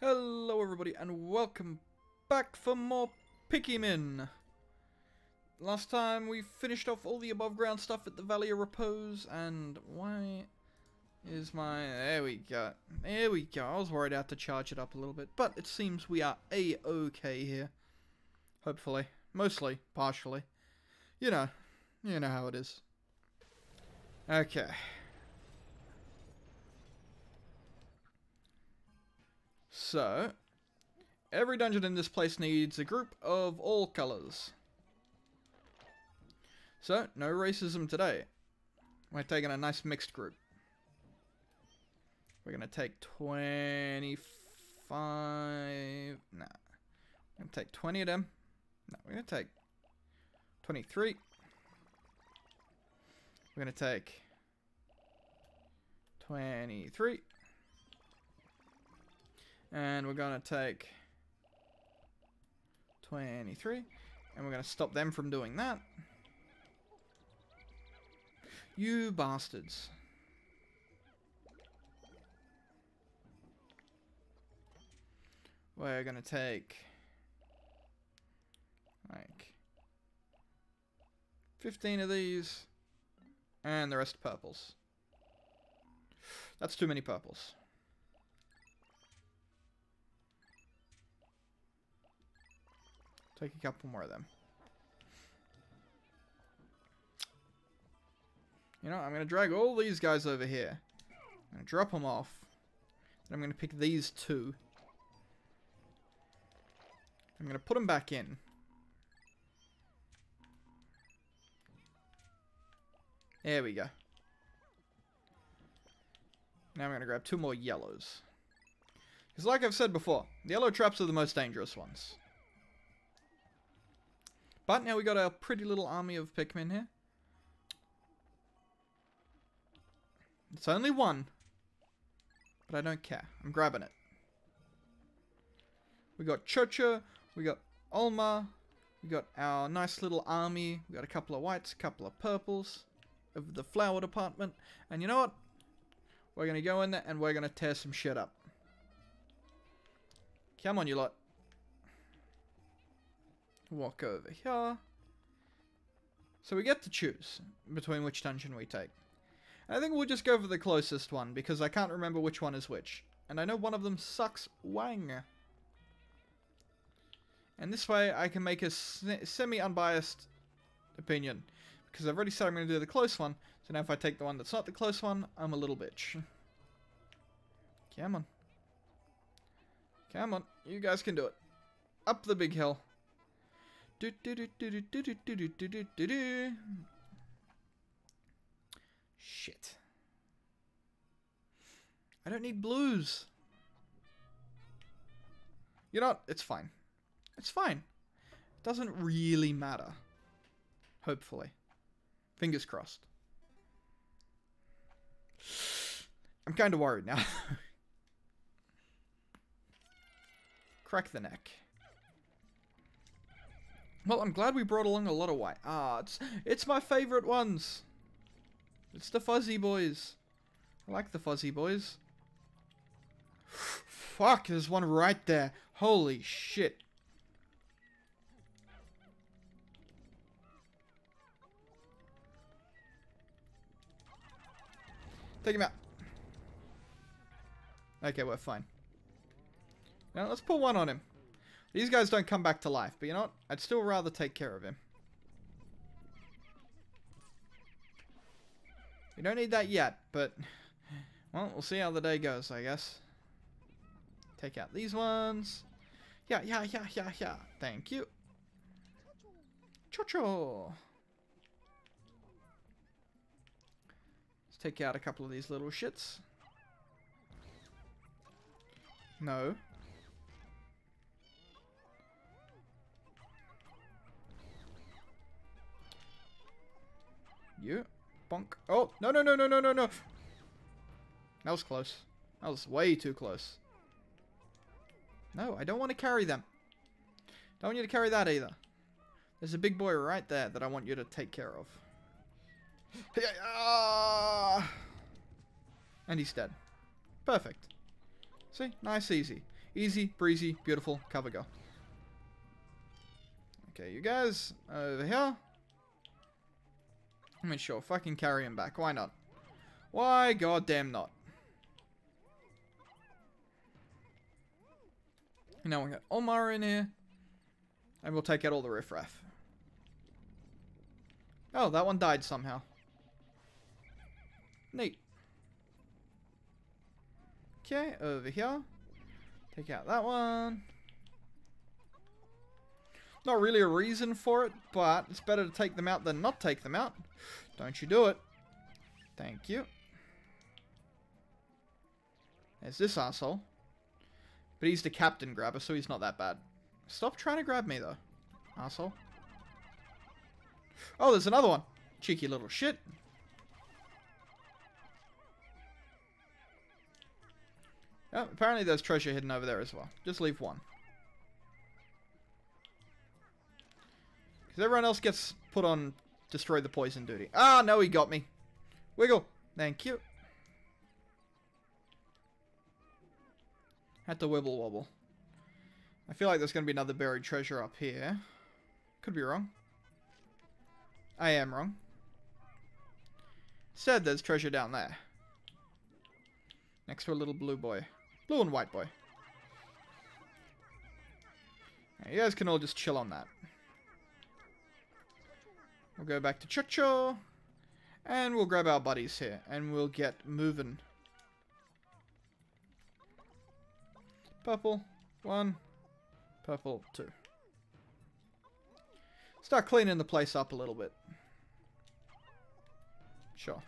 Hello everybody and welcome back for more Pikmin! Last time we finished off all the above ground stuff at the Valley of Repose and why is my... There we go. There we go. I was worried I had to charge it up a little bit but it seems we are a-okay here. Hopefully. Mostly. Partially. You know. You know how it is. Okay. So, every dungeon in this place needs a group of all colours. So, no racism today. We're taking a nice mixed group. We're going to take 25... Nah. We're going to take 20 of them. No, we're going to take 23. We're going to take 23. And we're going to take 23. And we're going to stop them from doing that. You bastards. We're going to take like 15 of these and the rest purples. That's too many purples. Take a couple more of them. You know, I'm going to drag all these guys over here. I'm going to drop them off. And I'm going to pick these two. I'm going to put them back in. There we go. Now I'm going to grab two more yellows. Because like I've said before, the yellow traps are the most dangerous ones. But now we got our pretty little army of Pikmin here. It's only one. But I don't care. I'm grabbing it. We got Chocho. We got Olma. We got our nice little army. We got a couple of whites, a couple of purples of the flower department. And you know what? We're going to go in there and we're going to tear some shit up. Come on, you lot. Walk over here. So we get to choose between which dungeon we take. I think we'll just go for the closest one, because I can't remember which one is which. And I know one of them sucks wang. And this way I can make a semi-unbiased opinion. Because I've already said I'm going to do the close one, so now if I take the one that's not the close one, I'm a little bitch. Come on. Come on, you guys can do it. Up the big hill. Shit. I don't need blues. You know? It's fine. It's fine. It doesn't really matter. Hopefully. Fingers crossed. I'm kind of worried now. Crack the neck. Well, I'm glad we brought along a lot of white. It's, it's my favorite ones. It's the fuzzy boys. I like the fuzzy boys. Fuck, there's one right there. Holy shit. Take him out. Okay, we're fine. Now, let's put one on him. These guys don't come back to life, but you know what? I'd still rather take care of him. We don't need that yet, but... Well, we'll see how the day goes, I guess. Take out these ones. Yeah, yeah, yeah, yeah, yeah. Thank you. Chocho. Let's take out a couple of these little shits. No. You. Bonk. Oh, no, no, no, no, no, no, no. That was close. That was way too close. No, I don't want to carry them. Don't want you to carry that either. There's a big boy right there that I want you to take care of. Ah! And he's dead. Perfect. See? Nice, easy. Easy, breezy, beautiful, cover go. Okay, you guys, over here. I mean, sure, fucking carry him back. Why not? Why goddamn not? Now we got Omar in here. And we'll take out all the riffraff. Oh, that one died somehow. Neat. Okay, over here. Take out that one. Not really a reason for it, but it's better to take them out than not take them out. Don't you do it. Thank you. There's this asshole. But he's the captain grabber, so he's not that bad. Stop trying to grab me, though. Asshole. Oh, there's another one. Cheeky little shit. Oh, apparently there's treasure hidden over there as well. Just leave one. Because everyone else gets put on destroy the poison duty. Ah, no, he got me. Wiggle. Thank you. Had to wibble wobble. I feel like there's going to be another buried treasure up here. Could be wrong. I am wrong. Said there's treasure down there. Next to a little blue boy. Blue and white boy. You guys can all just chill on that. We'll go back to Chocho. And we'll grab our buddies here. And we'll get moving. Purple, one. Purple, two. Start cleaning the place up a little bit. Sure.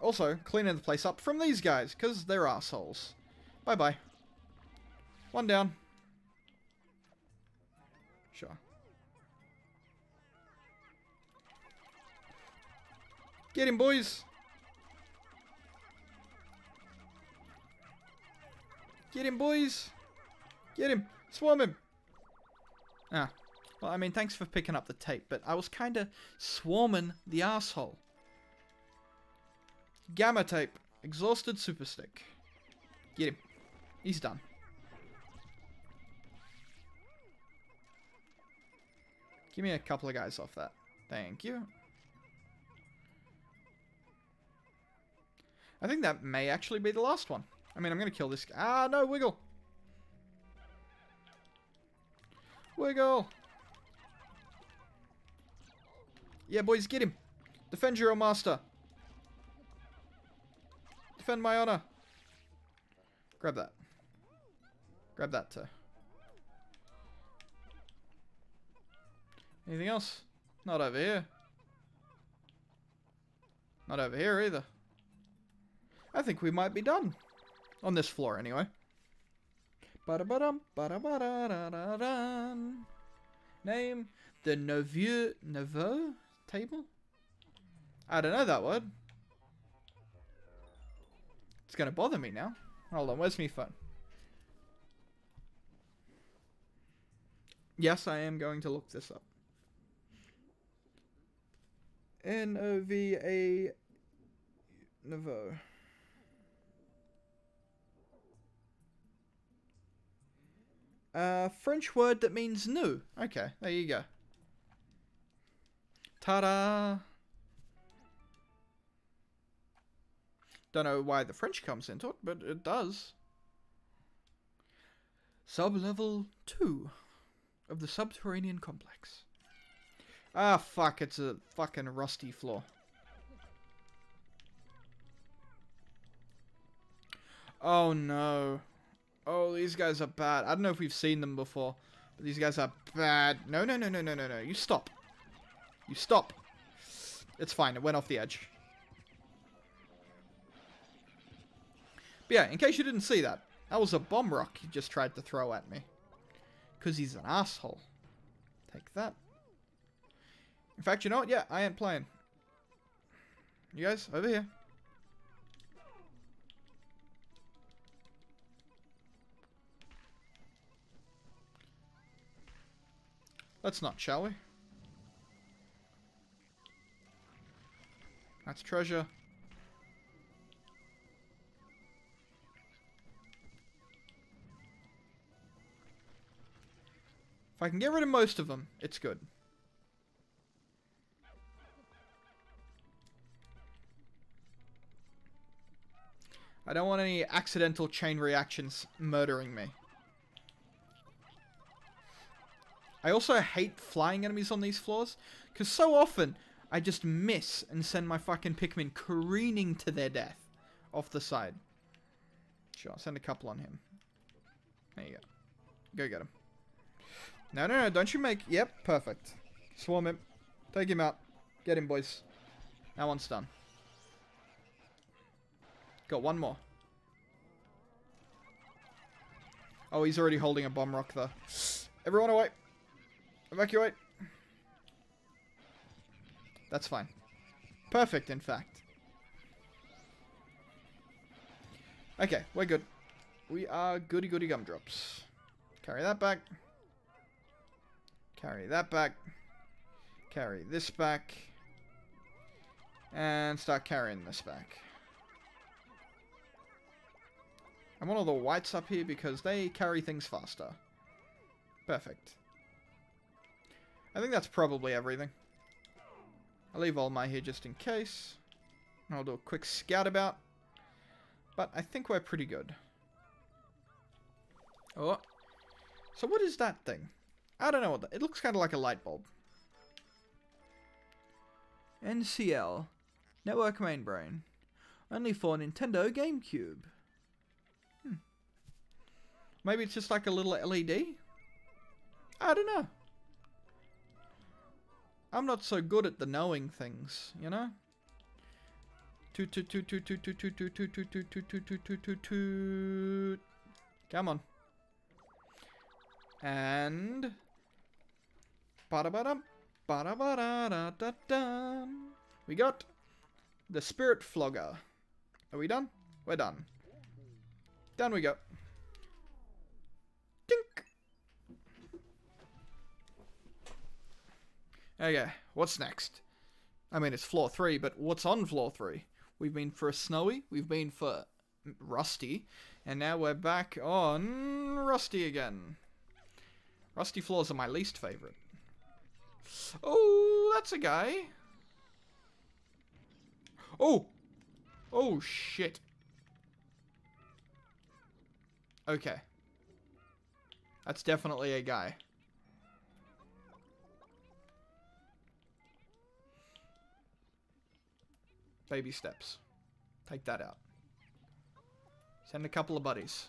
Also, cleaning the place up from these guys, because they're assholes. Bye-bye. One down. Get him, boys! Get him, boys! Get him! Swarm him! Ah. Well, I mean, thanks for picking up the tape, but I was kind of swarming the asshole. Gamma tape. Exhausted super stick. Get him. He's done. Give me a couple of guys off that. Thank you. I think that may actually be the last one. I mean, I'm going to kill this. Ah, no, Wiggle. Wiggle. Yeah, boys, get him. Defend your own master. Defend my honor. Grab that. Grab that too. Anything else? Not over here. Not over here either. I think we might be done. On this floor, anyway. Ba-da-ba-dum, ba-da-ba-da-da-da-da. Name the Nouveau, Nouveau table? I don't know that word. It's gonna bother me now. Hold on, where's my phone? Yes, I am going to look this up. N-O-V-A Nouveau. Uh, French word that means new. Okay, there you go. Ta-da! Don't know why the French comes into it, but it does. Sub-level 2 of the subterranean complex. Ah, fuck, it's a fucking rusty floor. Oh no. Oh, these guys are bad. I don't know if we've seen them before, but these guys are bad. No, no, no, no, no, no, no. You stop. You stop. It's fine. It went off the edge. But yeah, in case you didn't see that, that was a bomb rock he just tried to throw at me. Because he's an asshole. Take that. In fact, you know what? Yeah, I ain't playing. You guys, over here. Let's not, shall we? That's treasure. If I can get rid of most of them, it's good. I don't want any accidental chain reactions murdering me. I also hate flying enemies on these floors, because so often I just miss and send my fucking Pikmin careening to their death off the side. Sure, I'll send a couple on him. There you go. Go get him. No, no, no, don't you make... Yep, perfect. Swarm him. Take him out. Get him, boys. That one's done. Got one more. Oh, he's already holding a bomb rock, though. Everyone away. Evacuate. That's fine. Perfect, in fact. Okay, we're good. We are goody goody gumdrops. Carry that back. Carry that back. Carry this back. And start carrying this back. I want all the whites up here because they carry things faster. Perfect. I think that's probably everything. I'll leave all my here just in case. I'll do a quick scout about. But I think we're pretty good. Oh. So what is that thing? I don't know what that... It looks kind of like a light bulb. NCL. Network Main Brain. Only for Nintendo GameCube. Hmm. Maybe it's just like a little LED? I don't know. I'm not so good at the knowing things, you know? Come on. And we got the spirit flogger. Are we done? We're done. Down we go. Okay, what's next? I mean, it's floor three, but what's on floor three? We've been for a snowy, we've been for rusty, and now we're back on rusty again. Rusty floors are my least favorite. Oh, that's a guy. Oh! Oh, shit. Okay. That's definitely a guy. Baby steps. Take that out. Send a couple of buddies.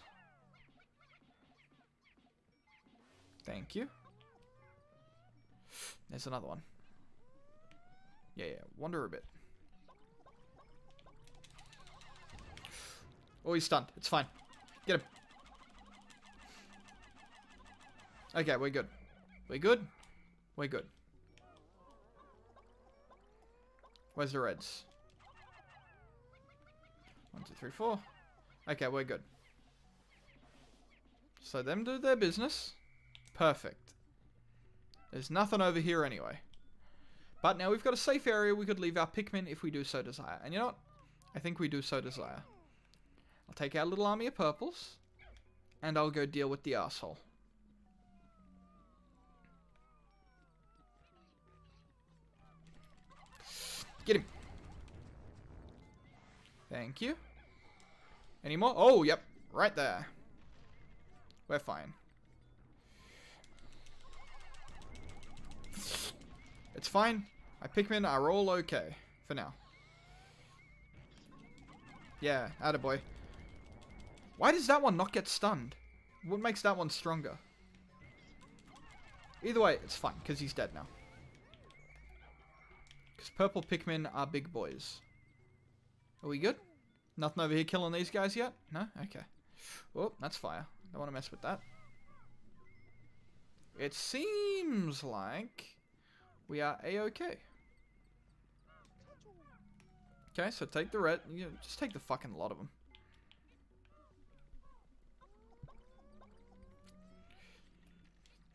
Thank you. There's another one. Yeah, yeah. Wander a bit. Oh, he's stunned. It's fine. Get him. Okay, we're good. We're good. We're good. Where's the reds? One, two, three, four. Okay, we're good. So them do their business. Perfect. There's nothing over here anyway. But now we've got a safe area we could leave our Pikmin if we do so desire. And you know what? I think we do so desire. I'll take our little army of purples. And I'll go deal with the asshole. Get him. Thank you. Any more? Oh, yep. Right there. We're fine. It's fine. My Pikmin are all okay. For now. Yeah, attaboy. Why does that one not get stunned? What makes that one stronger? Either way, it's fine, because he's dead now. Because purple Pikmin are big boys. Are we good? Nothing over here killing these guys yet? No? Okay. Oh, that's fire. Don't want to mess with that. It seems like we are a-okay. Okay, so take the red. You know, just take the fucking lot of them.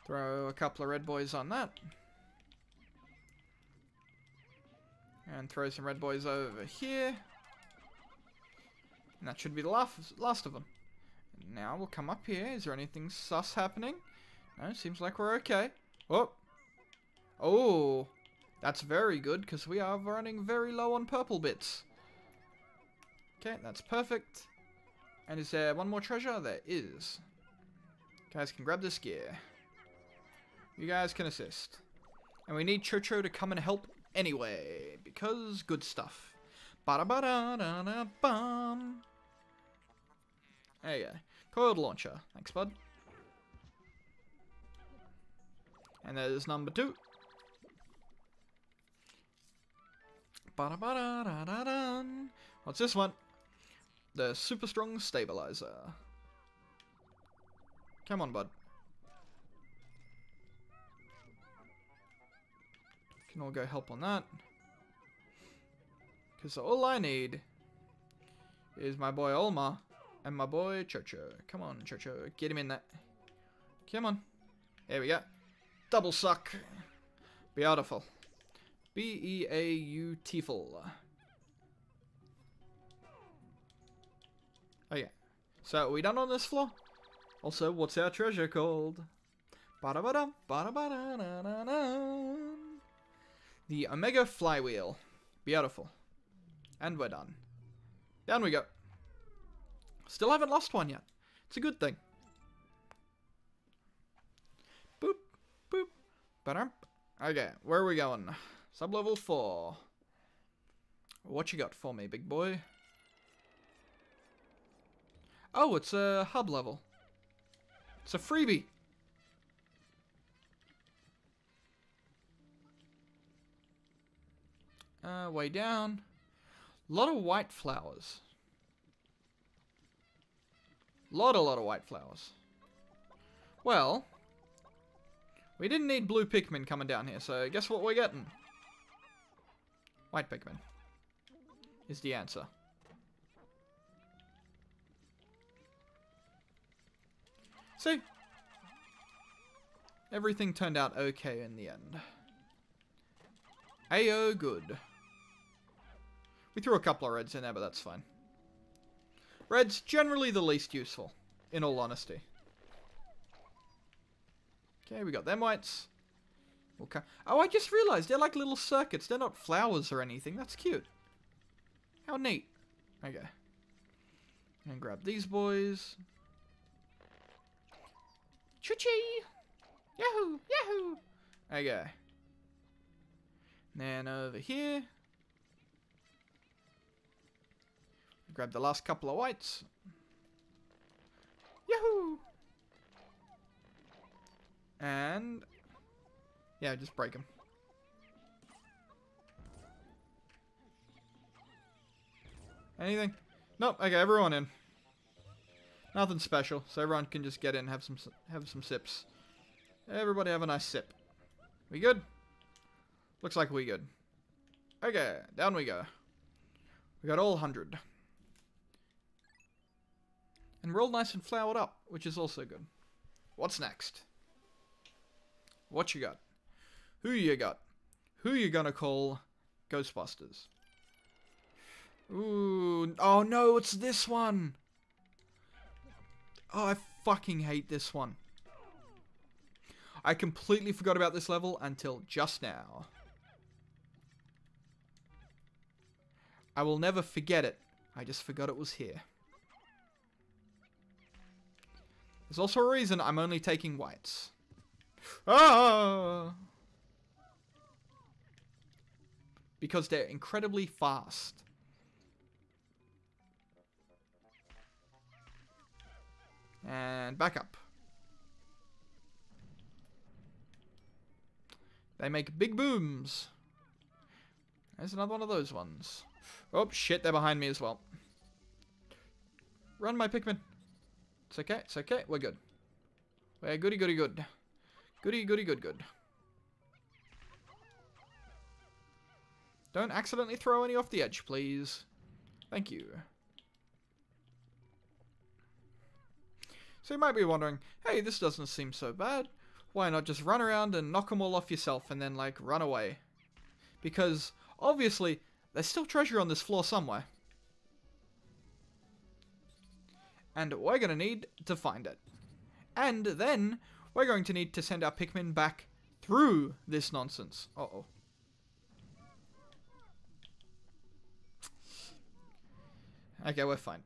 Throw a couple of red boys on that. And throw some red boys over here. And that should be the last, last of them. Now we'll come up here. Is there anything sus happening? No, seems like we're okay. Oh. Oh. That's very good, because we are running very low on purple bits. Okay, that's perfect. And is there one more treasure? There is. Guys can grab this gear. You guys can assist. And we need Chocho to come and help anyway, because good stuff. ba da ba da da da bum. There you go. Coiled launcher. Thanks, bud. And there's number two. ba da ba da da da da What's this one? The super strong stabilizer. Come on, bud. Can all go help on that. Because all I need is my boy Olma and my boy Chocho. Come on, Chocho. Get him in that. Come on. There we go. Double suck. Beautiful. B-E-A-U-Tiful. Oh yeah. So, are we done on this floor? Also, what's our treasure called? ba da ba da ba da ba da da da da The Omega Flywheel. Beautiful. And we're done. Down we go. Still haven't lost one yet. It's a good thing. Boop, boop, ba Okay, where are we going? Sub-level 4. What you got for me, big boy? Oh, it's a hub level. It's a freebie. Uh, way down. A lot of white flowers. Lot, a lot of white flowers. Well, we didn't need blue Pikmin coming down here, so guess what we're getting? White Pikmin is the answer. See? Everything turned out okay in the end. Ayo good. We threw a couple of reds in there, but that's fine. Red's generally the least useful, in all honesty. Okay, we got them whites. Okay. Oh, I just realized they're like little circuits. They're not flowers or anything. That's cute. How neat. Okay. And grab these boys. Choo-chee! Yahoo! Yahoo! Okay. Then over here. Grab the last couple of whites. Yahoo! And... Yeah, just break them. Anything? Nope. Okay, everyone in. Nothing special, so everyone can just get in, have some have some sips. Everybody have a nice sip. We good? Looks like we good. Okay, down we go. We got all 100. And we're nice and flowered up, which is also good. What's next? What you got? Who you got? Who you gonna call Ghostbusters? Ooh, oh no, it's this one! Oh, I fucking hate this one. I completely forgot about this level until just now. I will never forget it. I just forgot it was here. There's also a reason I'm only taking whites. Ah! Because they're incredibly fast. And back up. They make big booms. There's another one of those ones. Oh, shit, they're behind me as well. Run, my Pikmin. It's okay, it's okay, we're good. We're goody goody good. Goody goody good good. Don't accidentally throw any off the edge, please. Thank you. So you might be wondering, hey, this doesn't seem so bad. Why not just run around and knock them all off yourself and then, like, run away? Because, obviously, there's still treasure on this floor somewhere. And we're gonna need to find it. And then, we're going to need to send our Pikmin back through this nonsense. Uh-oh. Okay, we're fine.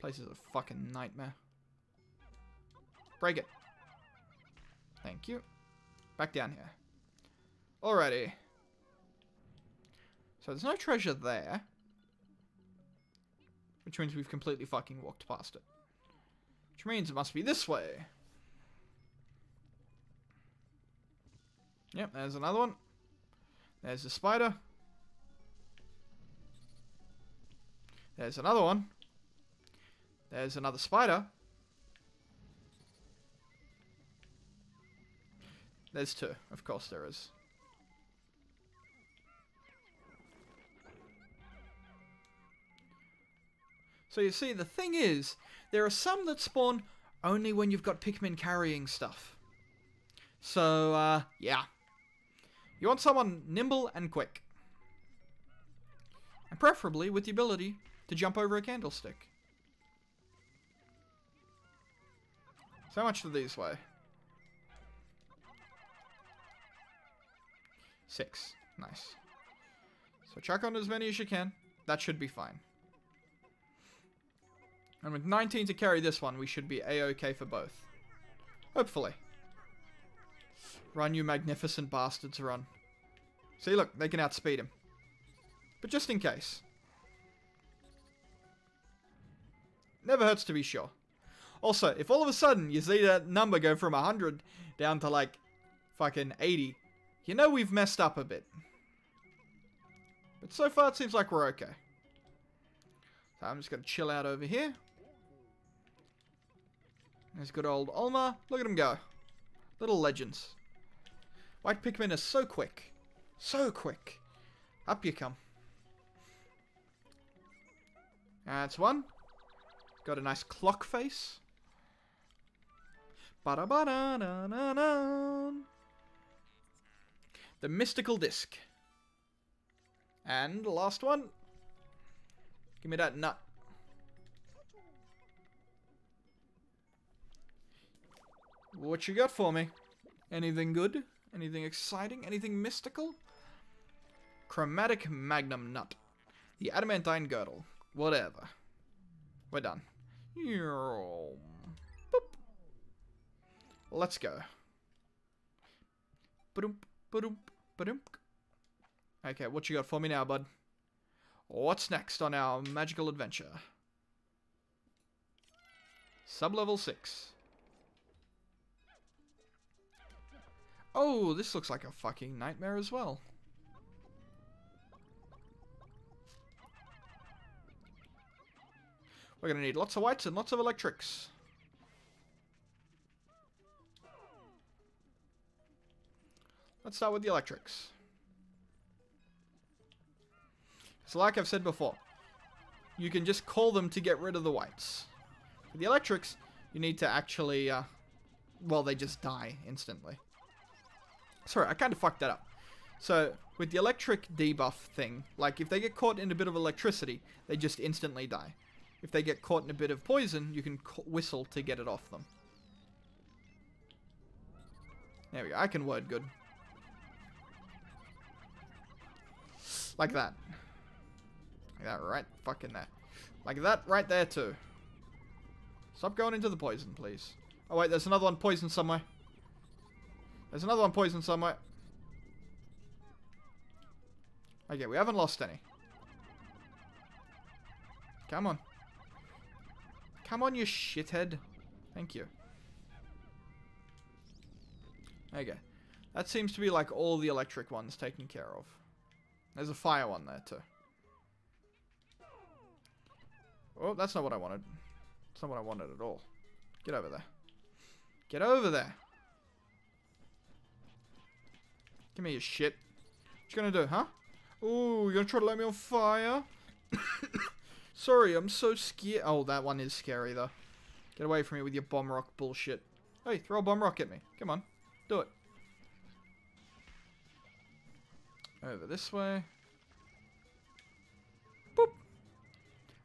Place is a fucking nightmare. Break it. Thank you. Back down here. Alrighty. So there's no treasure there. Which means we've completely fucking walked past it. Which means it must be this way. Yep, there's another one. There's a spider. There's another one. There's another spider. There's two. Of course there is. So you see, the thing is, there are some that spawn only when you've got Pikmin carrying stuff. So, uh, yeah. You want someone nimble and quick. And preferably with the ability to jump over a candlestick. So much for these way. Six. Nice. So chuck on as many as you can. That should be fine. And with 19 to carry this one, we should be a-okay for both. Hopefully. Run, you magnificent bastards, run. See, look, they can outspeed him. But just in case. Never hurts to be sure. Also, if all of a sudden you see that number go from 100 down to like fucking 80, you know we've messed up a bit. But so far it seems like we're okay. So I'm just going to chill out over here. There's good old Olma. Look at him go. Little legends. White Pikmin are so quick. So quick. Up you come. That's one. Got a nice clock face. Ba -da -ba -da. The mystical disc. And last one. Give me that nut. What you got for me? Anything good? Anything exciting? Anything mystical? Chromatic Magnum Nut. The Adamantine Girdle. Whatever. We're done. Boop. Let's go. Okay, what you got for me now, bud? What's next on our magical adventure? Sublevel 6. Oh, this looks like a fucking nightmare as well. We're going to need lots of whites and lots of electrics. Let's start with the electrics. So like I've said before, you can just call them to get rid of the whites. For the electrics, you need to actually, uh, well, they just die instantly. Sorry, I kind of fucked that up. So, with the electric debuff thing, like if they get caught in a bit of electricity, they just instantly die. If they get caught in a bit of poison, you can whistle to get it off them. There we go. I can word good. Like that. Like that right fucking there. Like that right there too. Stop going into the poison, please. Oh wait, there's another one poisoned somewhere. There's another one poisoned somewhere. Okay, we haven't lost any. Come on. Come on, you shithead. Thank you. Okay. That seems to be like all the electric ones taken care of. There's a fire one there too. Oh, that's not what I wanted. That's not what I wanted at all. Get over there. Get over there. Give me your shit. What you gonna do, huh? Ooh, you gonna try to light me on fire? Sorry, I'm so scared. Oh, that one is scary, though. Get away from me with your bomb rock bullshit. Hey, throw a bomb rock at me. Come on. Do it. Over this way. Boop.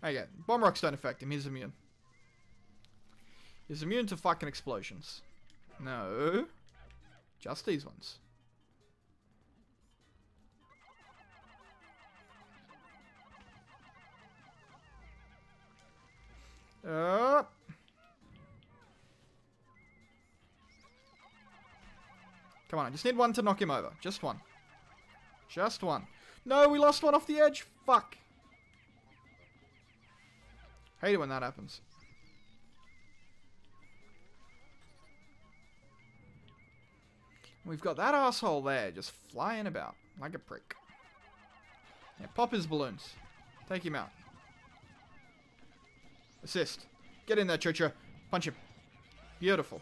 Okay, bomb rocks don't affect him. He's immune. He's immune to fucking explosions. No. Just these ones. Up. Come on, I just need one to knock him over. Just one. Just one. No, we lost one off the edge. Fuck. Hate it when that happens. We've got that asshole there just flying about like a prick. Yeah, pop his balloons. Take him out. Assist. Get in there, Chucha. Punch him. Beautiful.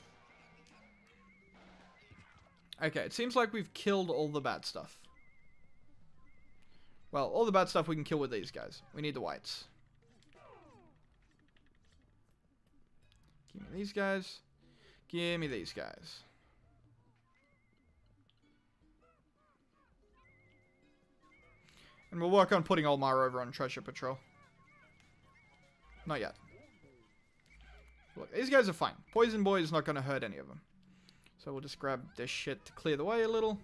Okay, it seems like we've killed all the bad stuff. Well, all the bad stuff we can kill with these guys. We need the whites. Give me these guys. Give me these guys. And we'll work on putting Olimar over on Treasure Patrol. Not yet. Look, these guys are fine. Poison Boy is not going to hurt any of them. So we'll just grab this shit to clear the way a little.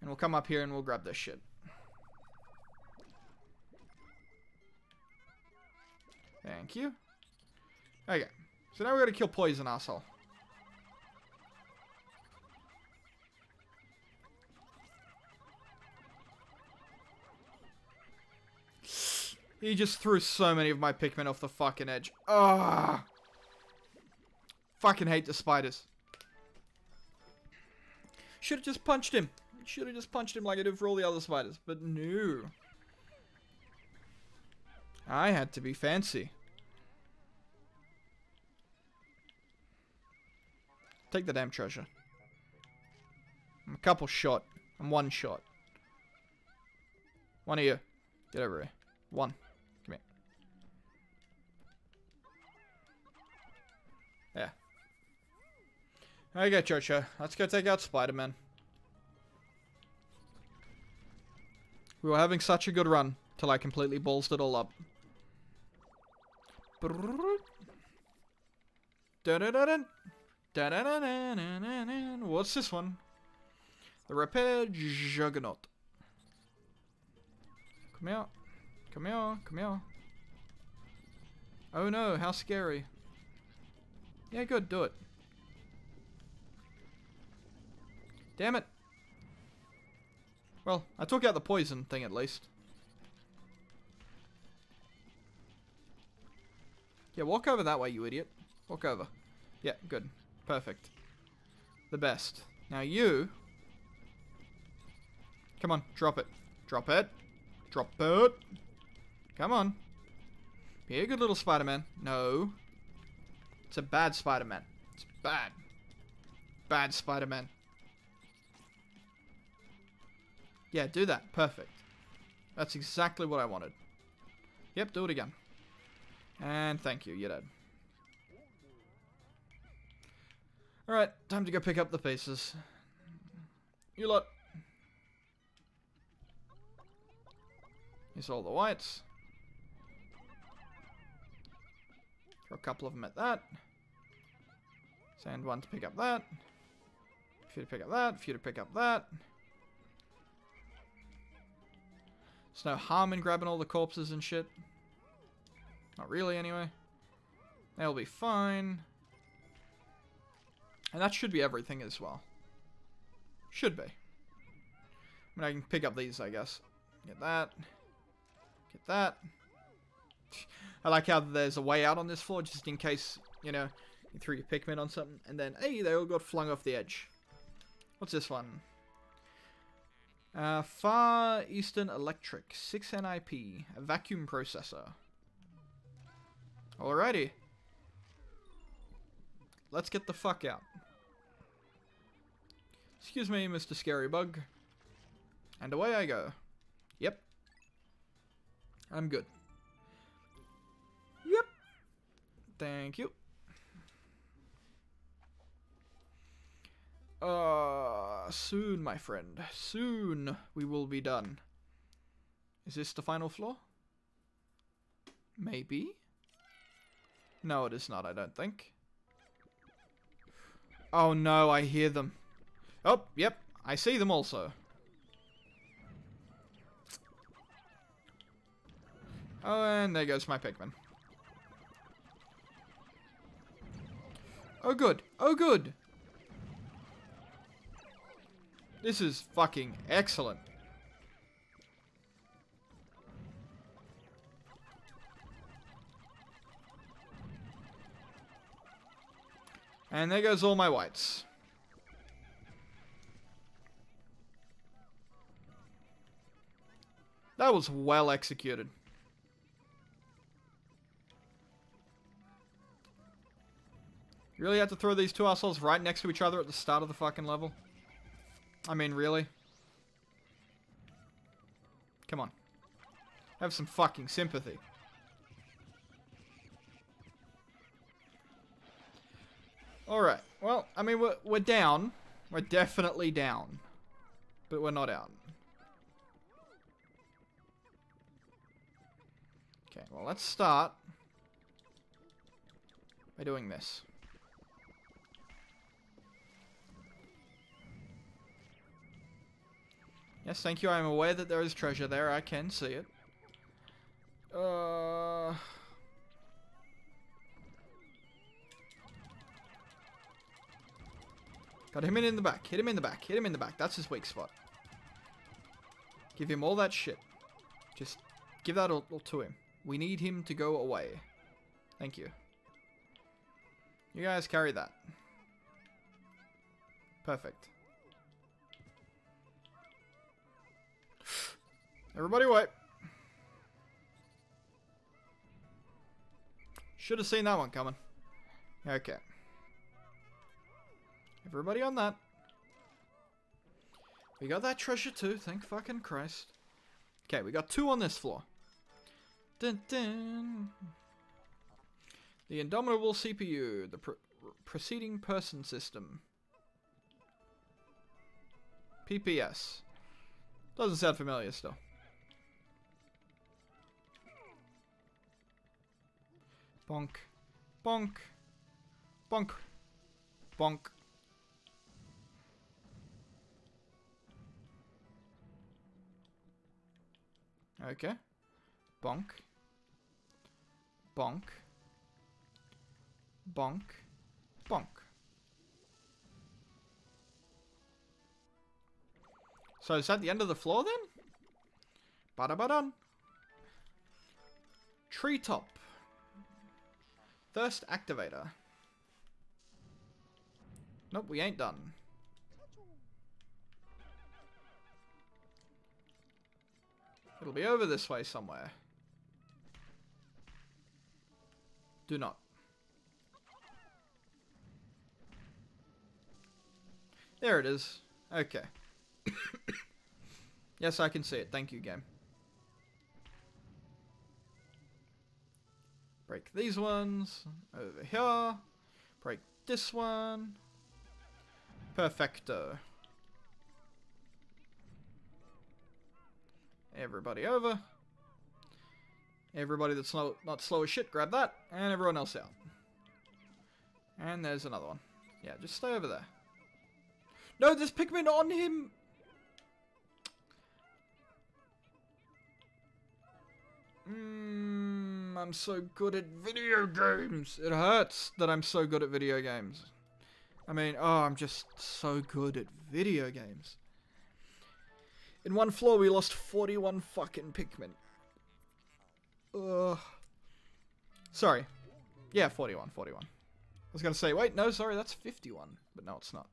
And we'll come up here and we'll grab this shit. Thank you. Okay. So now we gotta kill Poison Asshole. He just threw so many of my Pikmin off the fucking edge. Ugh. Fucking hate the spiders. Should have just punched him. Should have just punched him like I did for all the other spiders. But no. I had to be fancy. Take the damn treasure. I'm a couple shot. I'm one shot. One of you. Get over here. One. Okay, Chocho. Let's go take out Spider-Man. We were having such a good run till I completely ballsed it all up. What's this one? The Repair Juggernaut. Come here. Come here. Come here. Oh no, how scary. Yeah, good, do it. Damn it. Well, I took out the poison thing at least. Yeah, walk over that way, you idiot. Walk over. Yeah, good. Perfect. The best. Now you... Come on, drop it. Drop it. Drop it. Come on. Be a good little Spider-Man. No. It's a bad Spider-Man. It's bad. Bad Spider-Man. Yeah, do that. Perfect. That's exactly what I wanted. Yep, do it again. And thank you, you're dead. Alright, time to go pick up the pieces. You lot. Here's all the whites. Throw a couple of them at that. Send one to pick up that. A few to pick up that. A few to pick up that. There's no harm in grabbing all the corpses and shit. Not really, anyway. They'll be fine. And that should be everything as well. Should be. I mean, I can pick up these, I guess. Get that. Get that. I like how there's a way out on this floor, just in case, you know, you threw your Pikmin on something, and then, hey, they all got flung off the edge. What's this one? Uh, Far Eastern Electric, 6 NIP, a vacuum processor. Alrighty. Let's get the fuck out. Excuse me, Mr. Scary Bug. And away I go. Yep. I'm good. Yep. Thank you. Uh, soon, my friend. Soon we will be done. Is this the final floor? Maybe. No, it is not, I don't think. Oh no, I hear them. Oh, yep, I see them also. Oh, and there goes my Pikmin. Oh good, oh good! This is fucking excellent. And there goes all my whites. That was well executed. You really have to throw these two assholes right next to each other at the start of the fucking level? I mean, really? Come on. Have some fucking sympathy. Alright, well, I mean, we're, we're down. We're definitely down. But we're not out. Okay, well, let's start by doing this. Yes, thank you. I am aware that there is treasure there. I can see it. Uh... Got him in, the back. Hit him in the back. Hit him in the back. That's his weak spot. Give him all that shit. Just give that all, all to him. We need him to go away. Thank you. You guys carry that. Perfect. Everybody wait. Should have seen that one coming. Okay. Everybody on that. We got that treasure too, thank fucking Christ. Okay, we got two on this floor. Dun dun. The Indomitable CPU, the pr Preceding Person System. PPS. Doesn't sound familiar still. Bonk. Bonk. Bonk. Bonk. Okay. Bonk. Bonk. Bonk. Bonk. So is that the end of the floor then? Bada-badan. Treetop. Thirst activator. Nope, we ain't done. It'll be over this way somewhere. Do not. There it is. Okay. yes, I can see it. Thank you, game. Break these ones. Over here. Break this one. Perfecto. Everybody over. Everybody that's not, not slow as shit, grab that. And everyone else out. And there's another one. Yeah, just stay over there. No, there's Pikmin on him! I'm so good at video games. It hurts that I'm so good at video games. I mean, oh, I'm just so good at video games. In one floor, we lost 41 fucking Pikmin. Ugh. Sorry. Yeah, 41, 41. I was to say, wait, no, sorry, that's 51. But no, it's not.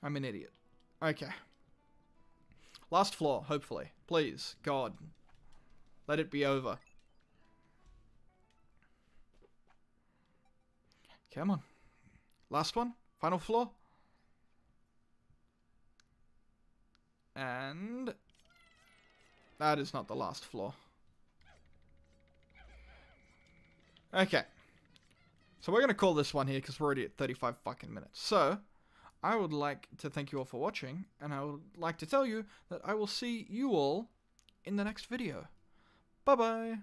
I'm an idiot. Okay. Last floor, hopefully. Please, God. Let it be over. Come on. Last one? Final floor? And... That is not the last floor. Okay. So we're going to call this one here because we're already at 35 fucking minutes. So, I would like to thank you all for watching, and I would like to tell you that I will see you all in the next video. Bye-bye!